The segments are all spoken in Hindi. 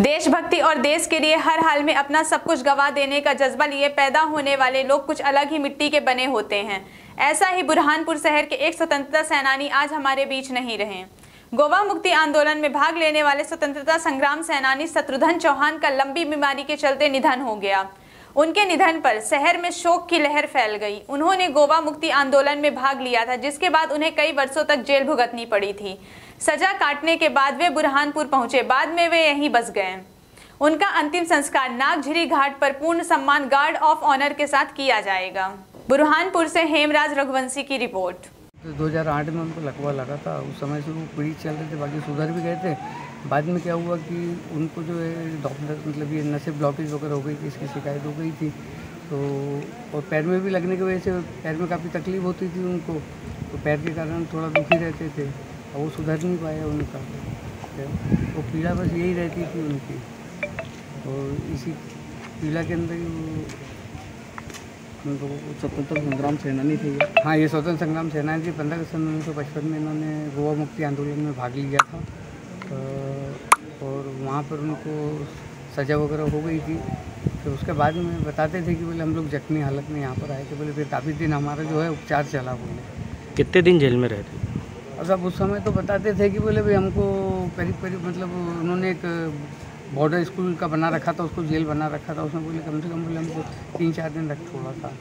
देशभक्ति और देश के लिए हर हाल में अपना सब कुछ गवा देने का जज्बा लिए पैदा होने वाले लोग कुछ अलग ही मिट्टी के बने होते हैं। ऐसा ही बुरहानपुर शहर के एक स्वतंत्रता सेनानी आज हमारे बीच नहीं रहे। गोवा मुक्ति आंदोलन में भाग लेने वाले स्वतंत्रता संग्राम सेनानी शत्रुघ्न चौहान का लंबी बीमारी के चलते निधन हो गया। उनके निधन पर शहर में शोक की लहर फैल गई। उन्होंने गोवा मुक्ति आंदोलन में भाग लिया था, जिसके बाद उन्हें कई वर्षों तक जेल भुगतनी पड़ी थी। सजा काटने के बाद वे बुरहानपुर पहुँचे। बाद में वे यहीं बस गए। उनका अंतिम संस्कार नागझिरी घाट पर पूर्ण सम्मान गार्ड ऑफ़ ऑनर के साथ किया जाएगा। बुरहानपुर से हेमराज रघुवंशी की रिपोर्ट। 2008 में उनको लकवा लगा था। उस समय से वो पीड़ित चल रहे थे, बाकी सुधर भी गए थे। बाद में क्या हुआ कि उनको जो है डॉक्टर मतलब ये नशे ब्लॉकेज वगैरह हो गई थी, इसकी शिकायत हो गई थी। तो और पैर में भी लगने की वजह से पैर में काफ़ी तकलीफ़ होती थी उनको। तो पैर के कारण थोड़ा दुखी रहते थे, और वो सुधर नहीं पाया उनका। वो पीड़ा बस यही रहती थी उनकी। और इसी पीड़ा के अंदर ही वो स्वतंत्र संग्राम सेनानी थे। हाँ ये स्वतंत्र संग्राम सेनानी थी। पंद्रह अगस्त उन्नीस सौ पचपन में इन्होंने गोवा मुक्ति आंदोलन में भाग लिया था। तो और वहाँ पर उनको सजा वगैरह हो गई थी। तो उसके बाद में बताते थे कि बोले हम लोग जख्मी हालत में यहाँ पर आए थे। बोले फिर काफ़ी दिन हमारा जो है उपचार चला। बोले। कितने दिन जेल में रहते? और सब उस समय तो बताते थे कि बोले भाई हमको करीब करीब मतलब उन्होंने एक बॉर्डर स्कूल का बना रखा था उसको जेल बना रखा था उसमें बोले कम से कम बोले हमको तीन चार दिन रख छोड़ा था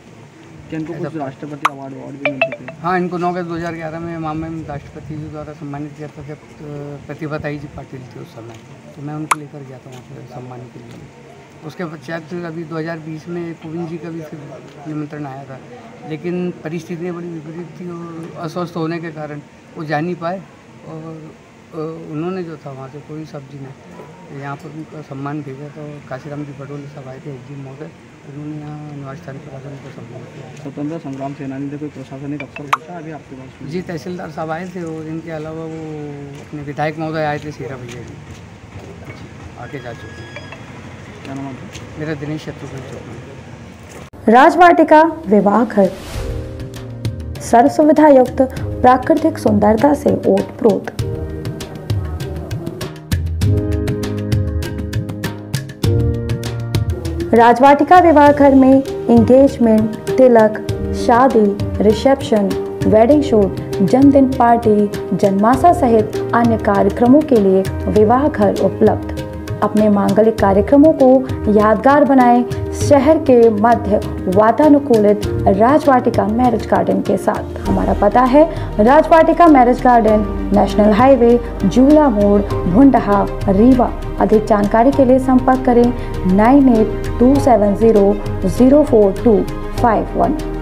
इनको कुछ राष्ट्रपति अवार्ड अवार्ड भी मिलते थे हाँ। इनको नौ अगस्त दो हज़ार ग्यारह में मामले में राष्ट्रपति जी द्वारा सम्मानित किया था प्रतिभाताई जी पाटिल थी उस समय। तो मैं उनको लेकर गया था वहाँ पर सम्मान के लिए। उसके पश्चात अभी 2020 में कोविंद जी का भी फिर निमंत्रण आया था। लेकिन परिस्थितियाँ बड़ी विपरीत थी और अस्वस्थ होने के कारण वो जा नहीं पाए और उन्होंने जो था वहाँ से कोई सब्ज़ी नहीं। यहाँ पर उनका सम्मान भेजा और काशीराम जी पटोले सब आए थे एक दिन महोदय उन्होंने यहाँ निवास स्थान पर आकर उनको सम्मान किया। स्वतंत्र संग्राम सेनानी थे कोई प्रशासनिक अफसर होता अभी आपके पास? जी तहसीलदार साहब आए थे और इनके अलावा वो अपने विधायक महोदय आए थे सीरा भैया जी। आके जा चुके हैं। क्या नाम मेरा दिनेश शत्रुघ्न चौहान। राजवाटिका विवाह घर। सर्व सुविधा युक्त प्राकृतिक सुंदरता से ओत प्रोत राजवाटिका विवाह घर में इंगेजमेंट तिलक, शादी रिसेप्शन वेडिंग शूट जन्मदिन पार्टी जन्माशा सहित अन्य कार्यक्रमों के लिए विवाह घर उपलब्ध। अपने मांगलिक कार्यक्रमों को यादगार बनाएँ शहर के मध्य वातानुकूलित राजवाटिका मैरिज गार्डन के साथ। हमारा पता है, Rajvatika marriage garden, national highway Jula Mod, Bhundha, Rewa. अधिक जानकारी के लिए संपर्क करें नाइन एट 270